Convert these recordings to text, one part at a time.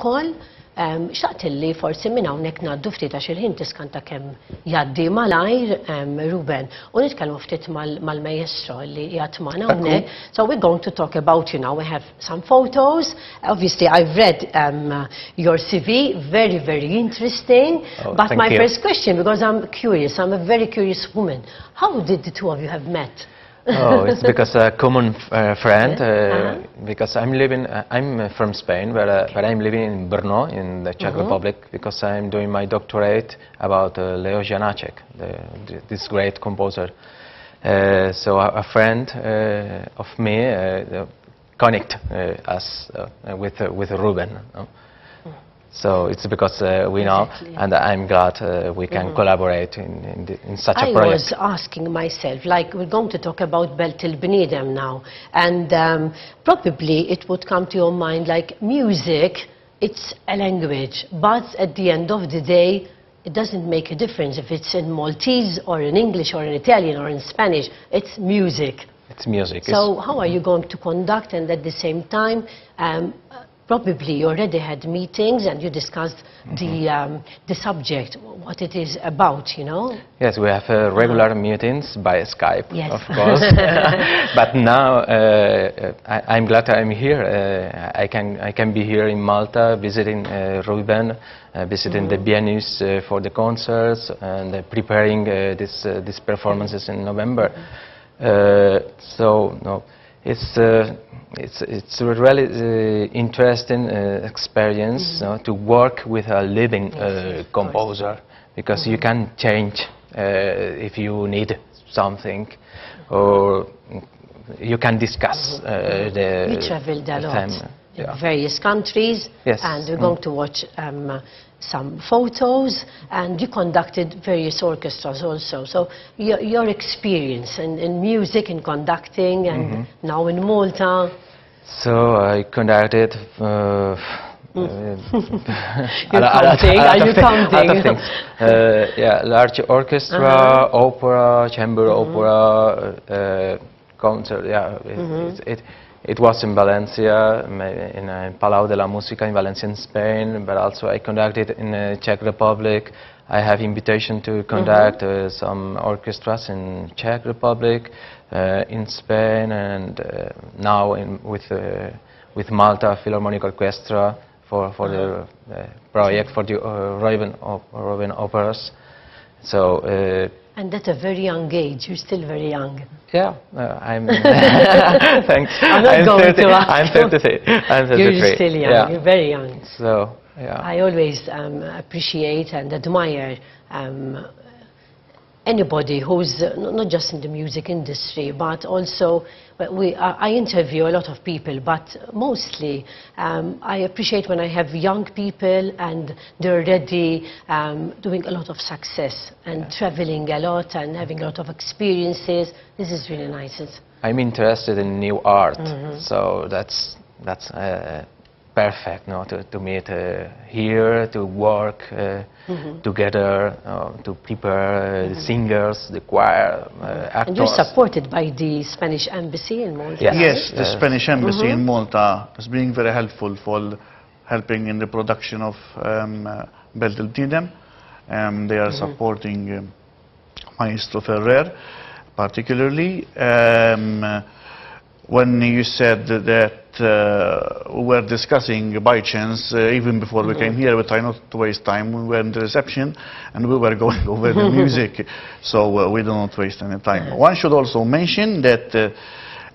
kol, xtaqt li forsi minn hawnhekk ngħaddu ftit għax il-ħin tiskanta kemm jgħaddi malajr Ruben u nitkellmu ftit mal-majestro li qiegħed magħna hawnhekk. So we're going to talk about, you know, we have some photos. Obviously I've read um, your CV, very, very interesting. Oh, but my you. first question, because I'm curious, I'm a very curious woman. How did the two of you have met? Oh, it's because a common uh, friend. Uh, Uh-huh. Because I'm living, uh, I'm uh, from Spain, but, uh, but I'm living in Brno, in the Czech Republic, because I'm doing my doctorate about uh, Leo Janáček, this great composer. Uh, so a, a friend uh, of me uh, connect uh, us uh, with uh, with Ruben. So it's because uh, we know, Exactly. and I'm glad uh, we can collaborate in, in, the, in such a I project. I was asking myself, like we're going to talk about Belt il-Bniedem now, and um, probably it would come to your mind like music, it's a language, but at the end of the day, it doesn't make a difference if it's in Maltese or in English or in Italian or in Spanish, it's music. It's music. it's- So how are you going to conduct and at the same time, um, probably you already had meetings and you discussed the, um, the subject, what it is about, you know? Yes, we have uh, regular meetings by Skype, Yes. of course. but now uh, uh, I, I'm glad I'm here. Uh, I can I can be here in Malta visiting uh, Ruben, uh, visiting the Biennus uh, for the concerts and uh, preparing uh, this uh, these performances in November. Uh, so no, it's uh, it's it's a really uh, interesting uh, experience no, to work with a living uh, composer because you can change uh, if you need something or you can discuss uh, the You traveled a the lot theme, in yeah. various countries, Yes. and we're Mm. going to watch um, uh, some photos, and you conducted various orchestras also. So your, your experience in, in music, in conducting, and Mm-hmm. now in Malta, So I conducted. Uh, uh, You're a lot- counting, lot are you thi- a lot of counting? things. Uh, yeah, large orchestra, opera, chamber opera, uh, concert. Yeah, it, it, it was in Valencia, in uh, Palau de la Música in Valencia, in Spain, but also I conducted in the Czech Republic. I have invitation to conduct uh, some orchestras in Czech Republic, uh, in Spain, and uh, now in, with uh, with Malta Philharmonic Orchestra for for the uh, project for the uh, Raven op operas. So uh, and at a very young age, you're still very young. yeah, I'm. thanks. I'm not going 30, to ask I'm 33. I'm 33. You're still young, Yeah. you're very young. So yeah. I always um, appreciate and admire um, anybody who's uh, not just in the music industry, but also we, I I interview a lot of people, but mostly um, I appreciate when I have young people and they're already um, doing a lot of success and traveling a lot and having a lot of experiences. This is really nice. It's, I'm interested in new art, Mm-hmm. so that's that's uh, perfect, no, to, to meet uh, here, to work uh, Mm-hmm. together, uh, to prepare uh, the singers, the choir, uh, actors. and you're supported by the Spanish embassy in Malta. Yes. Yes, the Yes. Spanish embassy in Malta is being very helpful for helping in the production of um, uh, Belt el Um, they are supporting um, Maestro Ferrer particularly. Um, uh, when you said that uh, we were discussing by chance, uh, even before we came here, we try not to waste time. We were in the reception and we were going over the music, so uh, we do not waste any time. One should also mention that uh,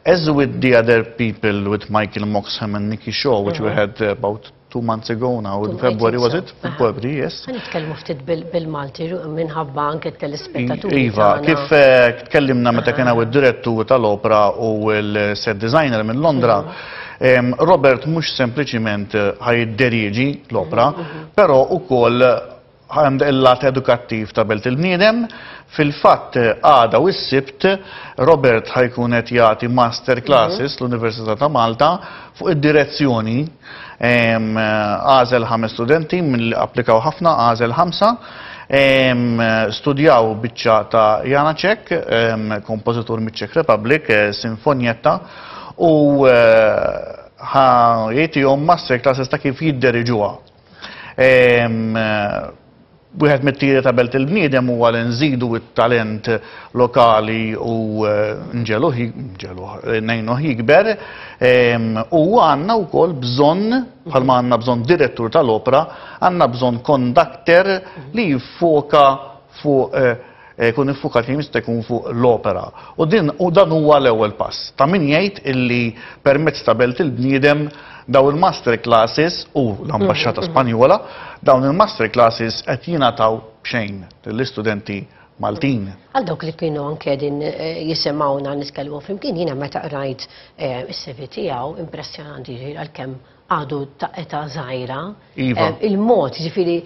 as with the other people, with Michael Moxham and Nicky Shaw, which we had uh, about two months ago now, in February, was it? Uh-huh. February, yes. Nitkellmu ftit bil- bil-Malti ru- minħabba anke t-telespettaturi. Iva, kif tkellimna meta id-direttur tal-opera u l-set designer minn Londra, em, Robert mhux sempliċiment eh, ħajdderieġi l-opera, però ukoll għand il-lat edukattiv ta' Belt il-Bniedem, fil-fatt eh, għada u s-sibt Robert ħajkun qed jagħti master classes l-Università ta' Malta fuq id-direzzjoni. Em, għażel ħames studenti mill applikaw ħafna għażel ħamsa. Studjaw biċċa ta' Jana Ċek, em, kompozitur mit Czech Republic, eh, sinfonjetta, u eh, ħajtijom master classes ta' kif jidderġuwa. Eh, wieħed mit-tiri ta' belt il-bniedem huwa li nżidu it-talent lokali u eh, nġelu nejnu jikber u għanna u kol bżon, bħalma għanna bżon direttur tal-opera, għanna bżon kondakter li jifoka fuq kun iffukat li jista' jkun fuq l-opera. U din u dan huwa l-ewwel pass. Ta' min jgħid illi permezz ta' belt il-bniedem daw il-master classes u l-ambasċata Spanjola, dawn il-master classes qed jingħataw bxejn lill-istudenti Maltin. Għal dawk li kienu anke din eh, jisimawna nitkellmu flimkien jiena meta qrajt eh, is-CV tiegħu impressjonanti ġiri għalkemm għadu ta' età żgħira. Iva. Eh, Il-mod ġifieri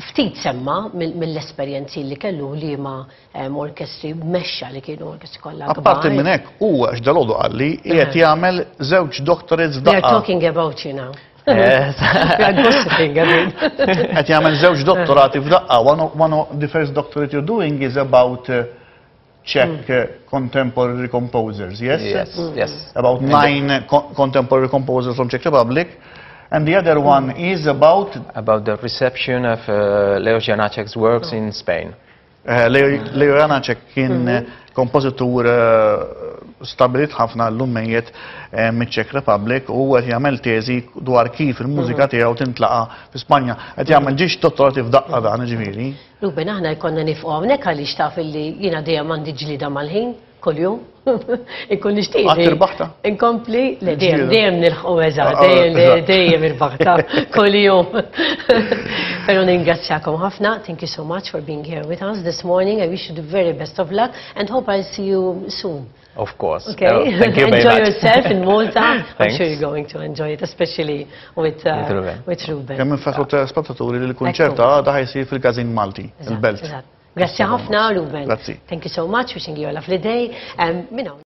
ftit semma mill- mill-esperjenzi li kellu li ma orkestri mexxa li kienu orkestri kollha Apparti minn hekk, huwa x'dalodu qalli qiegħed jagħmel żewġ doctorates They're f'daqqa. talking about you now. Yes. We are gossiping, I mean. Qed jagħmel żewġ doktorati f'daqqa. One of, one of the first doctorate you're doing is about uh, Czech uh, contemporary composers, yes? yes, yes. About nine uh, co- contemporary composers from Czech Republic. And the other one is about About the reception of uh, Leo Janacek's works in Spain. uh, Leo Leo Janacek kien uh, kompożitur uh, stabilit ħafna l-lummejiet uh, mit-Czech Republic u għet jagħmel teżi dwar kif il-mużika tiegħu tintlaqa fi Spanja. Qed jagħmel ġiex dottorati f'daqqa dan ġifieri. Ruben, aħna jkonna nifqu hawnhekk għaliex taf illi jiena dejjem għandi ġlida mal-ħin kuljum. Inkun nixtieq. Għad li tirbaħta? Inkompli, le dejjem Ġlieda. dejjem nilħqu eżatt, Ah, ah, dejjem eżatt. dejjem irbaħta kuljum. Però ningrazzjakom ħafna. Thank you so much for being here with us this morning. I wish you the very best of luck and hope I'll see you soon. Of course. Okay? Oh, thank you very enjoy much. yourself in Malta. I'm sure you're going to enjoy it, especially with, uh, With Ruben. with Ruben. Kemm infakru ta' spettaturi li l-kunċert għada ħajsir fil-Gazin Malti, il-Belt. Grazie ħafna, Ruben. Grazzi. Thank you so much. Wishing you a lovely day. Um, you know,